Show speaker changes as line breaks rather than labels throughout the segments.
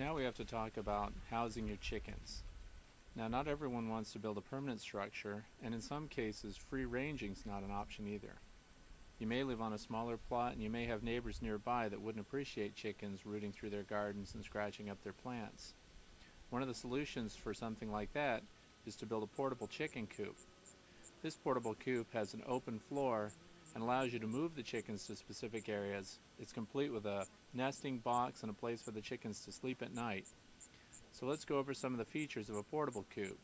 Now we have to talk about housing your chickens. Now not everyone wants to build a permanent structure and in some cases free ranging is not an option either. You may live on a smaller plot and you may have neighbors nearby that wouldn't appreciate chickens rooting through their gardens and scratching up their plants. One of the solutions for something like that is to build a portable chicken coop. This portable coop has an open floor and allows you to move the chickens to specific areas. It's complete with a nesting box and a place for the chickens to sleep at night. So let's go over some of the features of a portable coop.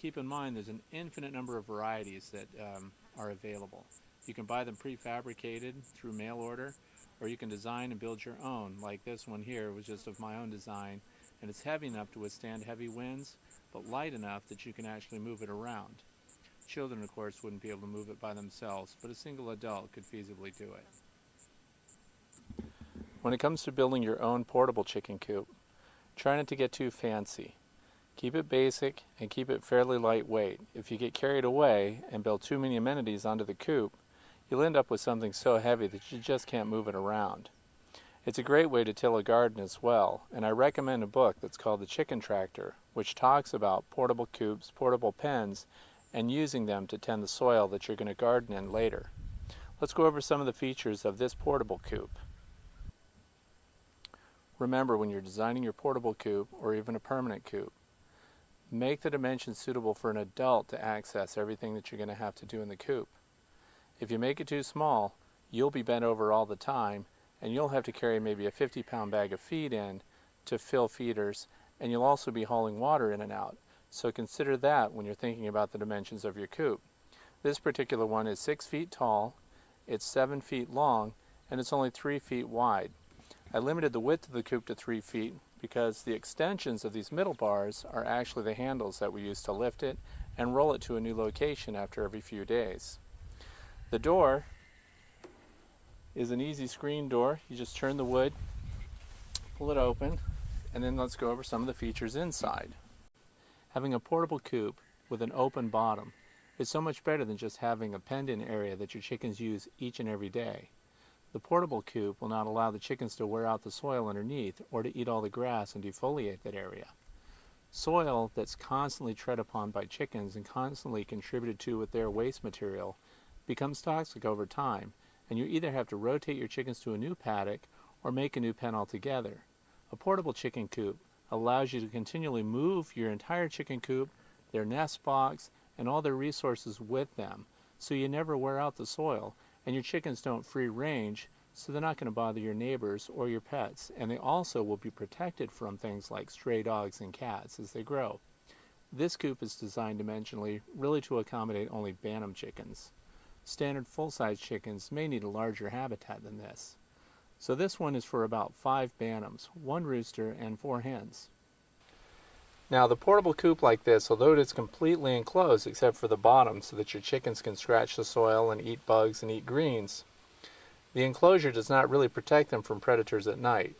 Keep in mind there's an infinite number of varieties that um, are available. You can buy them prefabricated through mail order or you can design and build your own like this one here was just of my own design and it's heavy enough to withstand heavy winds but light enough that you can actually move it around. Children, of course, wouldn't be able to move it by themselves, but a single adult could feasibly do it. When it comes to building your own portable chicken coop, try not to get too fancy. Keep it basic and keep it fairly lightweight. If you get carried away and build too many amenities onto the coop, you'll end up with something so heavy that you just can't move it around. It's a great way to till a garden as well, and I recommend a book that's called The Chicken Tractor, which talks about portable coops, portable pens, and using them to tend the soil that you're going to garden in later. Let's go over some of the features of this portable coop. Remember when you're designing your portable coop or even a permanent coop, make the dimensions suitable for an adult to access everything that you're going to have to do in the coop. If you make it too small, you'll be bent over all the time and you'll have to carry maybe a 50 pound bag of feed in to fill feeders and you'll also be hauling water in and out. So consider that when you're thinking about the dimensions of your coop. This particular one is 6 feet tall, it's 7 feet long, and it's only 3 feet wide. I limited the width of the coop to 3 feet because the extensions of these middle bars are actually the handles that we use to lift it and roll it to a new location after every few days. The door is an easy screen door. You just turn the wood, pull it open, and then let's go over some of the features inside. Having a portable coop with an open bottom is so much better than just having a penned-in area that your chickens use each and every day. The portable coop will not allow the chickens to wear out the soil underneath or to eat all the grass and defoliate that area. Soil that's constantly tread upon by chickens and constantly contributed to with their waste material becomes toxic over time, and you either have to rotate your chickens to a new paddock or make a new pen altogether. A portable chicken coop allows you to continually move your entire chicken coop, their nest box, and all their resources with them so you never wear out the soil and your chickens don't free range so they're not going to bother your neighbors or your pets and they also will be protected from things like stray dogs and cats as they grow. This coop is designed dimensionally really to accommodate only bantam chickens. Standard full-size chickens may need a larger habitat than this. So this one is for about five bantams, one rooster, and four hens. Now the portable coop like this, although it is completely enclosed except for the bottom so that your chickens can scratch the soil and eat bugs and eat greens, the enclosure does not really protect them from predators at night.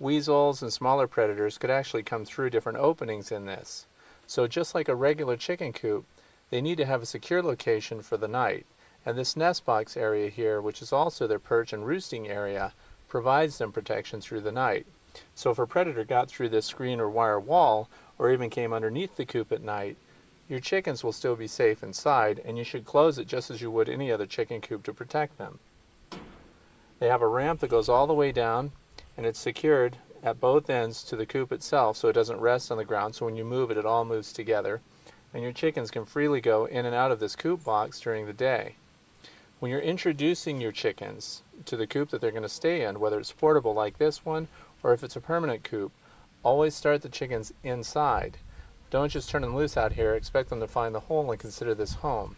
Weasels and smaller predators could actually come through different openings in this. So just like a regular chicken coop, they need to have a secure location for the night. And this nest box area here, which is also their perch and roosting area, provides them protection through the night. So if a predator got through this screen or wire wall, or even came underneath the coop at night, your chickens will still be safe inside, and you should close it just as you would any other chicken coop to protect them. They have a ramp that goes all the way down, and it's secured at both ends to the coop itself so it doesn't rest on the ground, so when you move it, it all moves together. And your chickens can freely go in and out of this coop box during the day. When you're introducing your chickens to the coop that they're going to stay in, whether it's portable like this one or if it's a permanent coop, always start the chickens inside. Don't just turn them loose out here, expect them to find the hole and consider this home.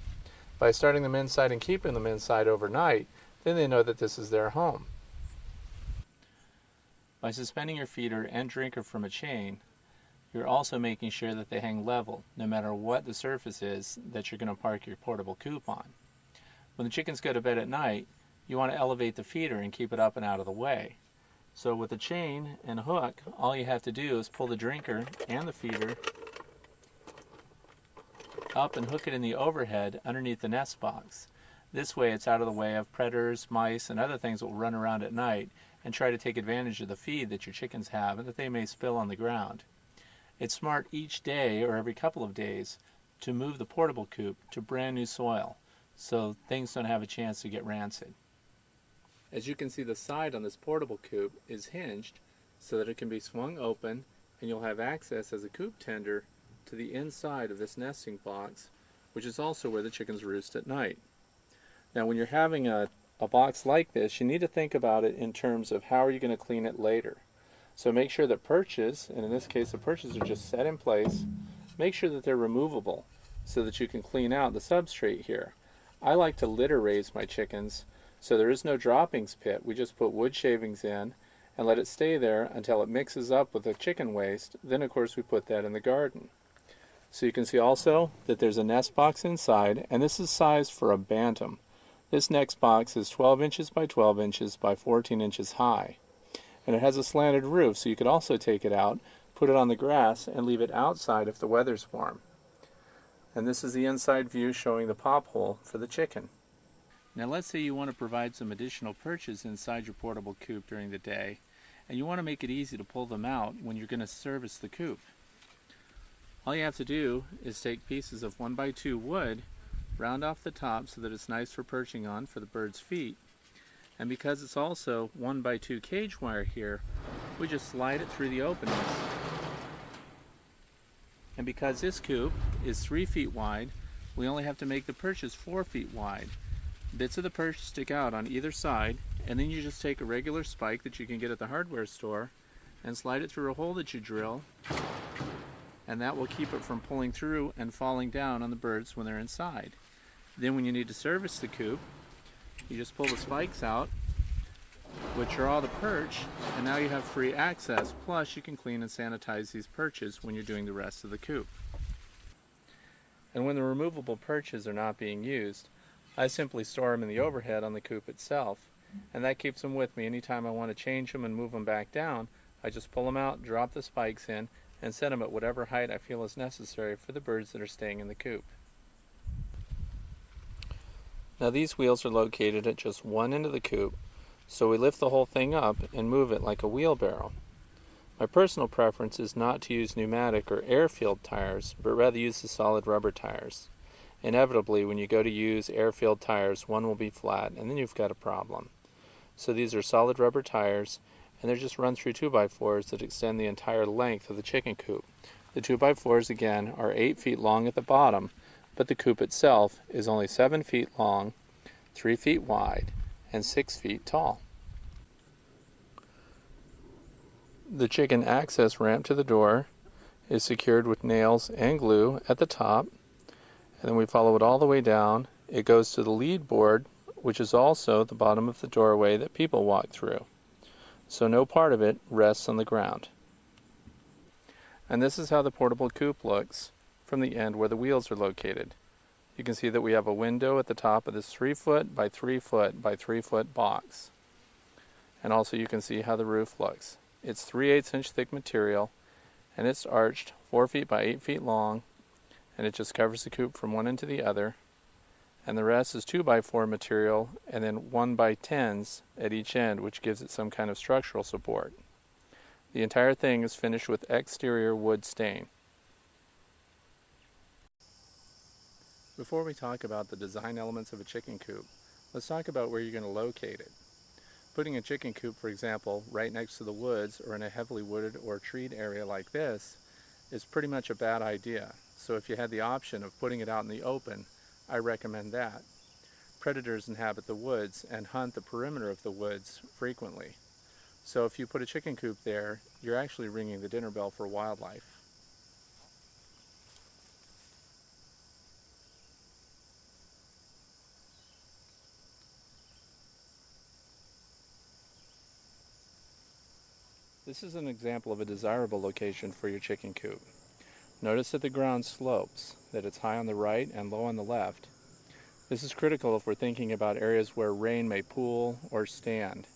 By starting them inside and keeping them inside overnight, then they know that this is their home. By suspending your feeder and drinker from a chain, you're also making sure that they hang level, no matter what the surface is that you're going to park your portable coop on. When the chickens go to bed at night, you want to elevate the feeder and keep it up and out of the way. So with a chain and a hook, all you have to do is pull the drinker and the feeder up and hook it in the overhead underneath the nest box. This way it's out of the way of predators, mice, and other things that will run around at night, and try to take advantage of the feed that your chickens have and that they may spill on the ground. It's smart each day or every couple of days to move the portable coop to brand new soil so things don't have a chance to get rancid. As you can see the side on this portable coop is hinged so that it can be swung open and you'll have access as a coop tender to the inside of this nesting box which is also where the chickens roost at night. Now when you're having a, a box like this, you need to think about it in terms of how are you going to clean it later. So make sure that perches, and in this case the perches are just set in place, make sure that they're removable so that you can clean out the substrate here. I like to litter raise my chickens so there is no droppings pit. We just put wood shavings in and let it stay there until it mixes up with the chicken waste. Then of course we put that in the garden. So you can see also that there's a nest box inside, and this is sized for a bantam. This next box is 12 inches by 12 inches by 14 inches high. And it has a slanted roof, so you could also take it out, put it on the grass, and leave it outside if the weather's warm. And this is the inside view showing the pop hole for the chicken. Now let's say you want to provide some additional perches inside your portable coop during the day, and you want to make it easy to pull them out when you're going to service the coop. All you have to do is take pieces of 1 by 2 wood, round off the top so that it's nice for perching on for the bird's feet. And because it's also 1 by 2 cage wire here, we just slide it through the openings. And because this coop is 3 feet wide, we only have to make the perches 4 feet wide. Bits of the perch stick out on either side, and then you just take a regular spike that you can get at the hardware store and slide it through a hole that you drill and that will keep it from pulling through and falling down on the birds when they're inside. Then when you need to service the coop, you just pull the spikes out, which are all the perch, and now you have free access, plus you can clean and sanitize these perches when you're doing the rest of the coop. And when the removable perches are not being used, I simply store them in the overhead on the coop itself, and that keeps them with me anytime I want to change them and move them back down. I just pull them out, drop the spikes in, and set them at whatever height I feel is necessary for the birds that are staying in the coop. Now these wheels are located at just one end of the coop, so we lift the whole thing up and move it like a wheelbarrow. My personal preference is not to use pneumatic or air-filled tires, but rather use the solid rubber tires. Inevitably, when you go to use air-filled tires, one will be flat, and then you've got a problem. So these are solid rubber tires, and they're just run through 2x4s that extend the entire length of the chicken coop. The 2x4s again are 8 feet long at the bottom, but the coop itself is only 7 feet long, 3 feet wide, and 6 feet tall. The chicken access ramp to the door is secured with nails and glue at the top, and then we follow it all the way down. It goes to the lead board, which is also the bottom of the doorway that people walk through so no part of it rests on the ground. And this is how the portable coop looks from the end where the wheels are located. You can see that we have a window at the top of this 3 foot by 3 foot by 3 foot box. And also you can see how the roof looks. It's 3 8 inch thick material and it's arched 4 feet by 8 feet long and it just covers the coop from one end to the other and the rest is 2 by 4 material and then 1 by 10s at each end which gives it some kind of structural support. The entire thing is finished with exterior wood stain. Before we talk about the design elements of a chicken coop, let's talk about where you're going to locate it. Putting a chicken coop, for example, right next to the woods or in a heavily wooded or treed area like this is pretty much a bad idea. So if you had the option of putting it out in the open, I recommend that. Predators inhabit the woods and hunt the perimeter of the woods frequently. So if you put a chicken coop there, you're actually ringing the dinner bell for wildlife. This is an example of a desirable location for your chicken coop. Notice that the ground slopes, that it's high on the right and low on the left. This is critical if we're thinking about areas where rain may pool or stand.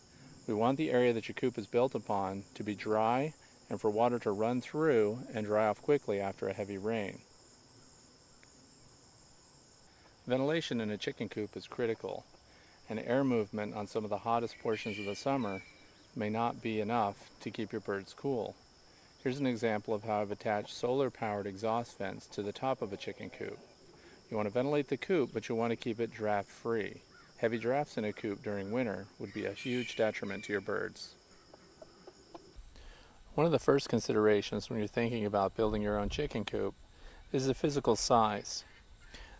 We want the area that your coop is built upon to be dry and for water to run through and dry off quickly after a heavy rain. Ventilation in a chicken coop is critical, and air movement on some of the hottest portions of the summer may not be enough to keep your birds cool. Here's an example of how I've attached solar-powered exhaust vents to the top of a chicken coop. You want to ventilate the coop, but you want to keep it draft-free. Heavy drafts in a coop during winter would be a huge detriment to your birds. One of the first considerations when you're thinking about building your own chicken coop is the physical size.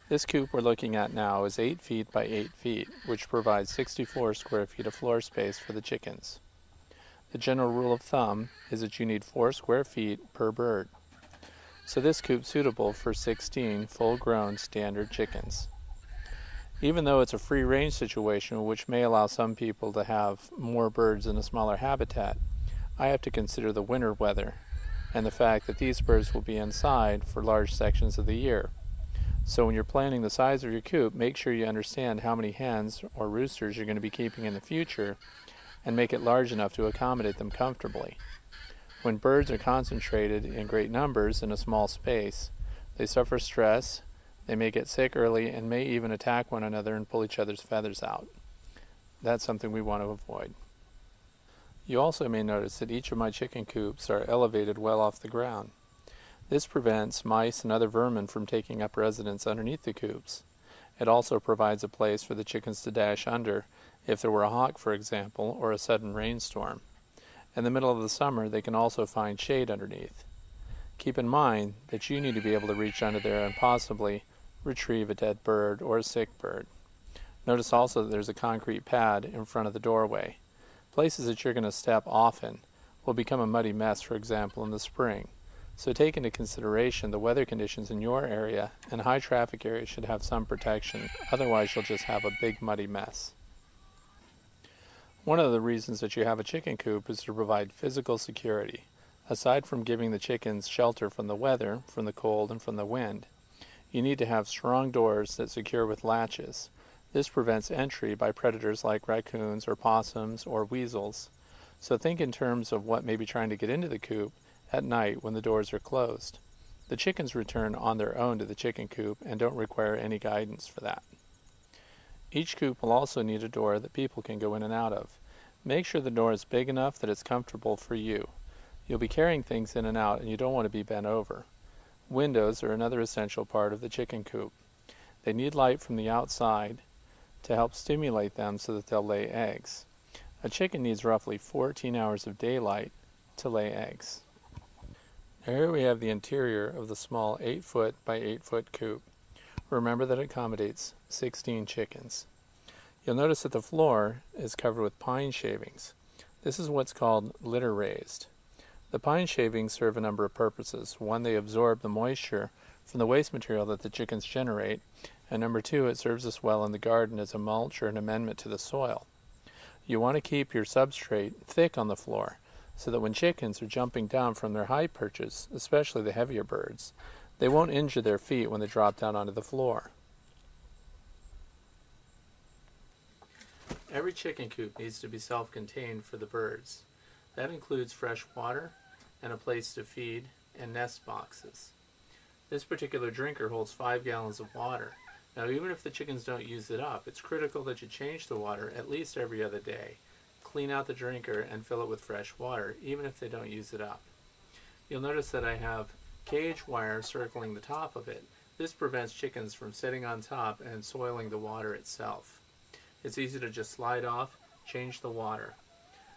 This coop we're looking at now is 8 feet by 8 feet, which provides 64 square feet of floor space for the chickens. The general rule of thumb is that you need 4 square feet per bird. So this coop suitable for 16 full-grown standard chickens. Even though it's a free range situation which may allow some people to have more birds in a smaller habitat, I have to consider the winter weather and the fact that these birds will be inside for large sections of the year. So when you're planning the size of your coop, make sure you understand how many hens or roosters you're going to be keeping in the future and make it large enough to accommodate them comfortably. When birds are concentrated in great numbers in a small space, they suffer stress, they may get sick early, and may even attack one another and pull each other's feathers out. That's something we want to avoid. You also may notice that each of my chicken coops are elevated well off the ground. This prevents mice and other vermin from taking up residence underneath the coops. It also provides a place for the chickens to dash under if there were a hawk, for example, or a sudden rainstorm. In the middle of the summer, they can also find shade underneath. Keep in mind that you need to be able to reach under there and possibly retrieve a dead bird or a sick bird. Notice also that there's a concrete pad in front of the doorway. Places that you're going to step often will become a muddy mess, for example, in the spring. So take into consideration the weather conditions in your area, and high traffic areas should have some protection, otherwise you'll just have a big muddy mess. One of the reasons that you have a chicken coop is to provide physical security. Aside from giving the chickens shelter from the weather, from the cold, and from the wind, you need to have strong doors that secure with latches. This prevents entry by predators like raccoons or possums or weasels. So think in terms of what may be trying to get into the coop at night when the doors are closed. The chickens return on their own to the chicken coop and don't require any guidance for that. Each coop will also need a door that people can go in and out of. Make sure the door is big enough that it's comfortable for you. You'll be carrying things in and out and you don't want to be bent over. Windows are another essential part of the chicken coop. They need light from the outside to help stimulate them so that they'll lay eggs. A chicken needs roughly 14 hours of daylight to lay eggs. Here we have the interior of the small 8 foot by 8 foot coop. Remember that it accommodates 16 chickens. You'll notice that the floor is covered with pine shavings. This is what's called litter raised. The pine shavings serve a number of purposes. One, they absorb the moisture from the waste material that the chickens generate, and number two, it serves us well in the garden as a mulch or an amendment to the soil. You want to keep your substrate thick on the floor so that when chickens are jumping down from their high perches, especially the heavier birds, they won't injure their feet when they drop down onto the floor. Every chicken coop needs to be self-contained for the birds. That includes fresh water and a place to feed and nest boxes. This particular drinker holds 5 gallons of water. Now even if the chickens don't use it up, it's critical that you change the water at least every other day. Clean out the drinker and fill it with fresh water, even if they don't use it up. You'll notice that I have cage wire circling the top of it. This prevents chickens from sitting on top and soiling the water itself. It's easy to just slide off, change the water.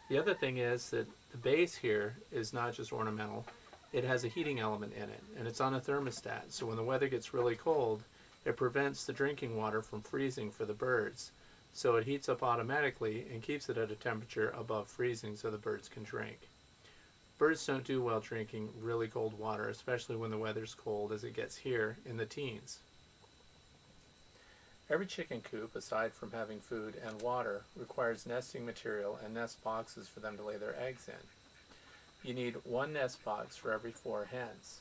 The other thing is that the base here is not just ornamental, it has a heating element in it, and it's on a thermostat, so when the weather gets really cold, it prevents the drinking water from freezing for the birds. So it heats up automatically and keeps it at a temperature above freezing so the birds can drink. Birds don't do well drinking really cold water, especially when the weather's cold as it gets here in the teens. Every chicken coop, aside from having food and water, requires nesting material and nest boxes for them to lay their eggs in. You need one nest box for every four hens.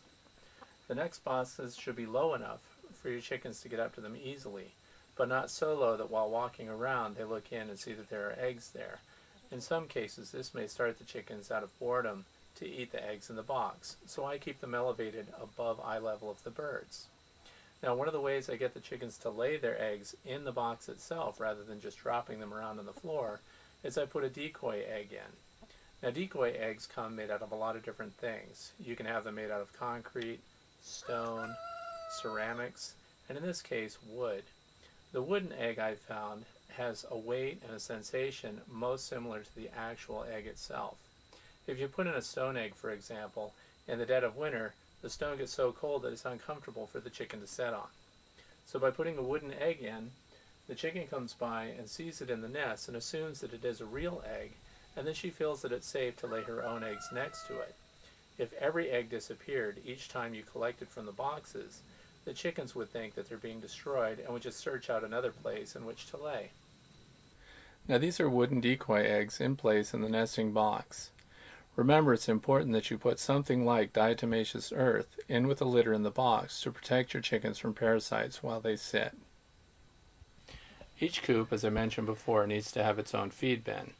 The nest boxes should be low enough for your chickens to get up to them easily, but not so low that while walking around they look in and see that there are eggs there. In some cases, this may start the chickens out of boredom to eat the eggs in the box, so I keep them elevated above eye level of the birds. Now, one of the ways I get the chickens to lay their eggs in the box itself rather than just dropping them around on the floor is I put a decoy egg in. Now decoy eggs come made out of a lot of different things. You can have them made out of concrete, stone, ceramics, and in this case wood. The wooden egg I found has a weight and a sensation most similar to the actual egg itself. If you put in a stone egg, for example, in the dead of winter, the stone gets so cold that it's uncomfortable for the chicken to set on. So by putting a wooden egg in, the chicken comes by and sees it in the nest and assumes that it is a real egg, and then she feels that it's safe to lay her own eggs next to it. If every egg disappeared each time you collected from the boxes, the chickens would think that they're being destroyed and would just search out another place in which to lay. Now these are wooden decoy eggs in place in the nesting box. Remember it's important that you put something like diatomaceous earth in with the litter in the box to protect your chickens from parasites while they sit. Each coop, as I mentioned before, needs to have its own feed bin.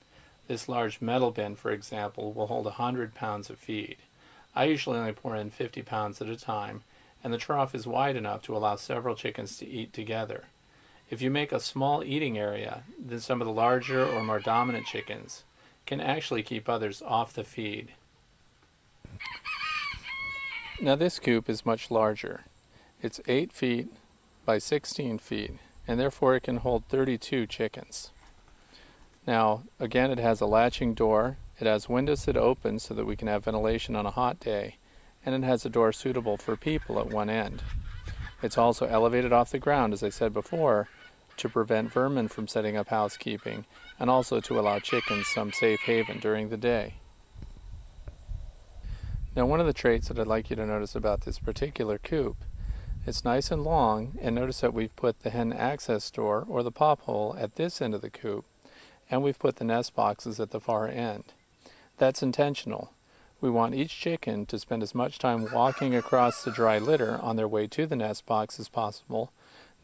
This large metal bin, for example, will hold 100 pounds of feed. I usually only pour in 50 pounds at a time, and the trough is wide enough to allow several chickens to eat together. If you make a small eating area, then some of the larger or more dominant chickens can actually keep others off the feed. Now this coop is much larger. It's 8 feet by 16 feet, and therefore it can hold 32 chickens. Now, again, it has a latching door. It has windows that open so that we can have ventilation on a hot day, and it has a door suitable for people at one end. It's also elevated off the ground, as I said before, to prevent vermin from setting up housekeeping and also to allow chickens some safe haven during the day. Now one of the traits that I'd like you to notice about this particular coop, it's nice and long and notice that we've put the hen access door or the pop hole at this end of the coop and we've put the nest boxes at the far end. That's intentional. We want each chicken to spend as much time walking across the dry litter on their way to the nest box as possible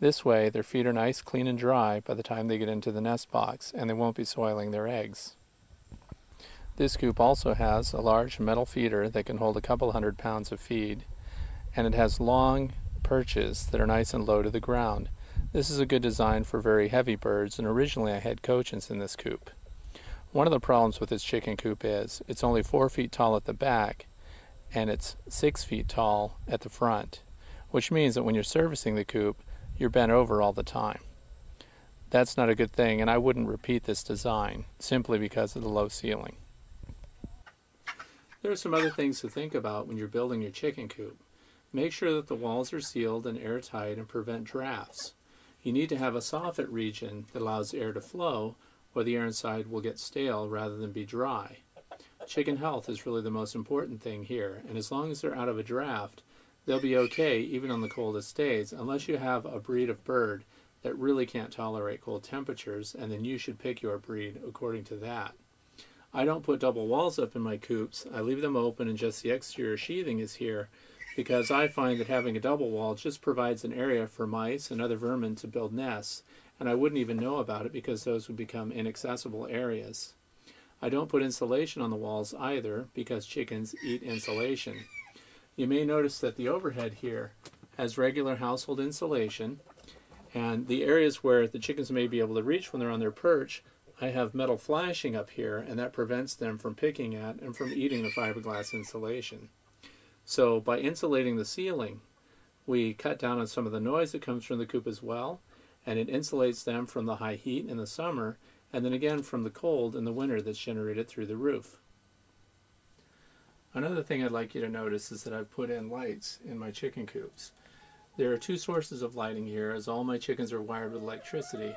this way, their feet are nice, clean, and dry by the time they get into the nest box, and they won't be soiling their eggs. This coop also has a large metal feeder that can hold a couple hundred pounds of feed, and it has long perches that are nice and low to the ground. This is a good design for very heavy birds, and originally I had cochins in this coop. One of the problems with this chicken coop is it's only four feet tall at the back, and it's six feet tall at the front, which means that when you're servicing the coop, you're bent over all the time. That's not a good thing, and I wouldn't repeat this design simply because of the low ceiling. There are some other things to think about when you're building your chicken coop. Make sure that the walls are sealed and airtight and prevent drafts. You need to have a soffit region that allows air to flow, or the air inside will get stale rather than be dry. Chicken health is really the most important thing here, and as long as they're out of a draft, they'll be okay even on the coldest days unless you have a breed of bird that really can't tolerate cold temperatures and then you should pick your breed according to that. I don't put double walls up in my coops. I leave them open and just the exterior sheathing is here because I find that having a double wall just provides an area for mice and other vermin to build nests and I wouldn't even know about it because those would become inaccessible areas. I don't put insulation on the walls either because chickens eat insulation. You may notice that the overhead here has regular household insulation and the areas where the chickens may be able to reach when they're on their perch, I have metal flashing up here and that prevents them from picking at and from eating the fiberglass insulation. So by insulating the ceiling, we cut down on some of the noise that comes from the coop as well, and it insulates them from the high heat in the summer, and then again from the cold in the winter that's generated through the roof. Another thing I'd like you to notice is that I've put in lights in my chicken coops. There are two sources of lighting here as all my chickens are wired with electricity.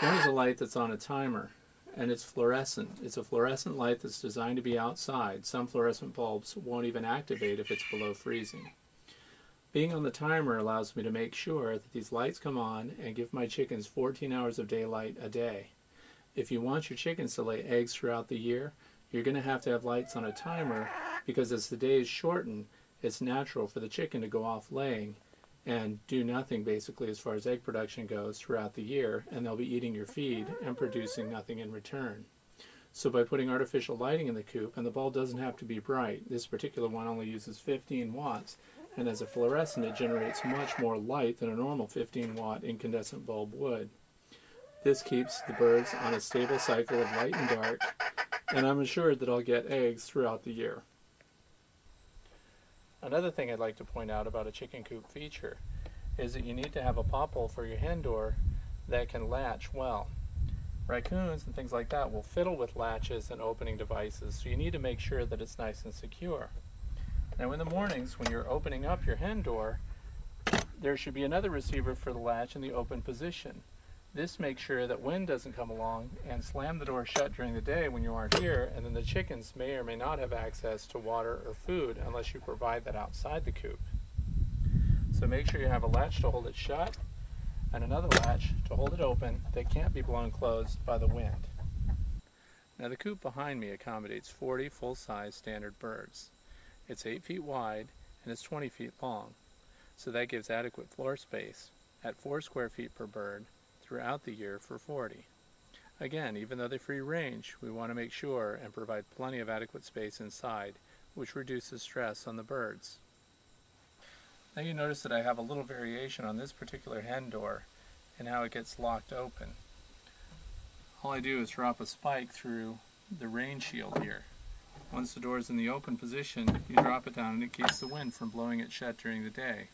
One is a light that's on a timer and it's fluorescent. It's a fluorescent light that's designed to be outside. Some fluorescent bulbs won't even activate if it's below freezing. Being on the timer allows me to make sure that these lights come on and give my chickens 14 hours of daylight a day. If you want your chickens to lay eggs throughout the year, you're going to have to have lights on a timer because as the days shorten, it's natural for the chicken to go off laying and do nothing basically as far as egg production goes throughout the year and they'll be eating your feed and producing nothing in return. So by putting artificial lighting in the coop, and the bulb doesn't have to be bright, this particular one only uses 15 watts, and as a fluorescent it generates much more light than a normal 15 watt incandescent bulb would. This keeps the birds on a stable cycle of light and dark, and I'm assured that I'll get eggs throughout the year. Another thing I'd like to point out about a chicken coop feature is that you need to have a pop hole for your hen door that can latch well. Raccoons and things like that will fiddle with latches and opening devices, so you need to make sure that it's nice and secure. Now in the mornings when you're opening up your hen door, there should be another receiver for the latch in the open position. This makes sure that wind doesn't come along and slam the door shut during the day when you aren't here, and then the chickens may or may not have access to water or food unless you provide that outside the coop. So make sure you have a latch to hold it shut and another latch to hold it open that can't be blown closed by the wind. Now the coop behind me accommodates 40 full-size standard birds. It's 8 feet wide and it's 20 feet long, so that gives adequate floor space at 4 square feet per bird throughout the year for 40. Again, even though they're free range, we want to make sure and provide plenty of adequate space inside, which reduces stress on the birds. Now you notice that I have a little variation on this particular hen door and how it gets locked open. All I do is drop a spike through the rain shield here. Once the door is in the open position, you drop it down and it keeps the wind from blowing it shut during the day.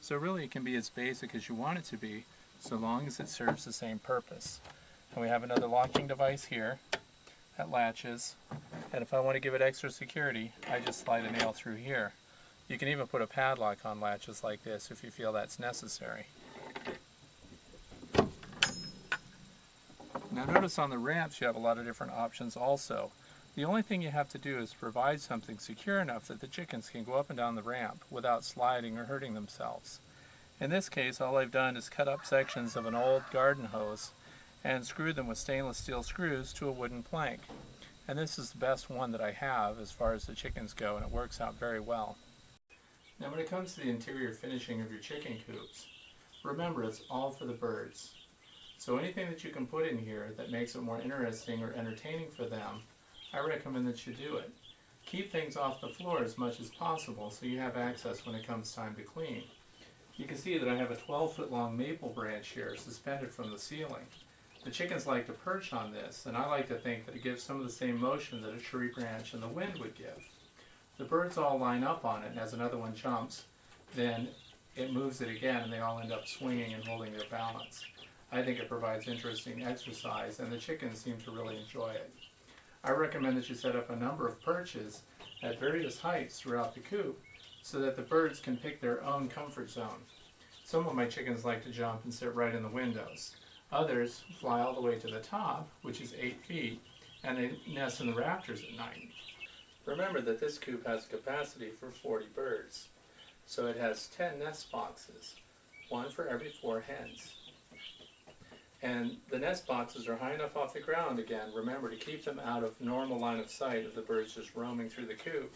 So really it can be as basic as you want it to be, so long as it serves the same purpose. And we have another locking device here that latches, and if I want to give it extra security, I just slide a nail through here. You can even put a padlock on latches like this if you feel that's necessary. Now notice on the ramps you have a lot of different options also. The only thing you have to do is provide something secure enough that the chickens can go up and down the ramp without sliding or hurting themselves. In this case, all I've done is cut up sections of an old garden hose and screwed them with stainless steel screws to a wooden plank. And this is the best one that I have as far as the chickens go, and it works out very well. Now when it comes to the interior finishing of your chicken coops, remember it's all for the birds. So anything that you can put in here that makes it more interesting or entertaining for them, I recommend that you do it. Keep things off the floor as much as possible so you have access when it comes time to clean. You can see that I have a 12 foot long maple branch here suspended from the ceiling. The chickens like to perch on this, and I like to think that it gives some of the same motion that a tree branch in the wind would give. The birds all line up on it, and as another one jumps, then it moves it again, and they all end up swinging and holding their balance. I think it provides interesting exercise, and the chickens seem to really enjoy it. I recommend that you set up a number of perches at various heights throughout the coop so that the birds can pick their own comfort zone. Some of my chickens like to jump and sit right in the windows. Others fly all the way to the top, which is 8 feet, and they nest in the rafters at night. Remember that this coop has a capacity for 40 birds, so it has 10 nest boxes, one for every four hens. And the nest boxes are high enough off the ground again, remember to keep them out of normal line of sight of the birds just roaming through the coop,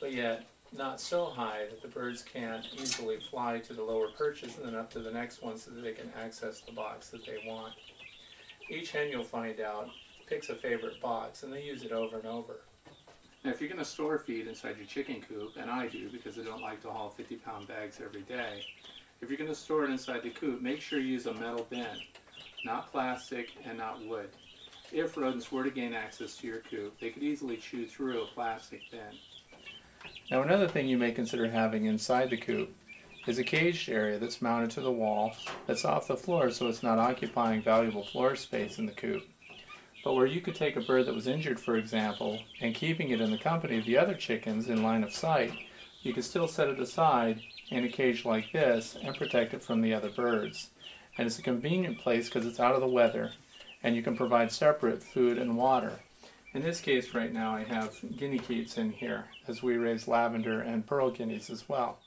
but yet not so high that the birds can't easily fly to the lower perches and then up to the next one so that they can access the box that they want. Each hen you'll find out picks a favorite box and they use it over and over. Now if you're going to store feed inside your chicken coop, and I do because I don't like to haul 50 pound bags every day, if you're going to store it inside the coop, make sure you use a metal bin, not plastic and not wood. If rodents were to gain access to your coop, they could easily chew through a plastic bin. Now another thing you may consider having inside the coop is a caged area that's mounted to the wall that's off the floor so it's not occupying valuable floor space in the coop. But where you could take a bird that was injured, for example, and keeping it in the company of the other chickens in line of sight, you could still set it aside in a cage like this and protect it from the other birds. And it's a convenient place because it's out of the weather and you can provide separate food and water. In this case right now I have guinea keets in here as we raise lavender and pearl guineas as well.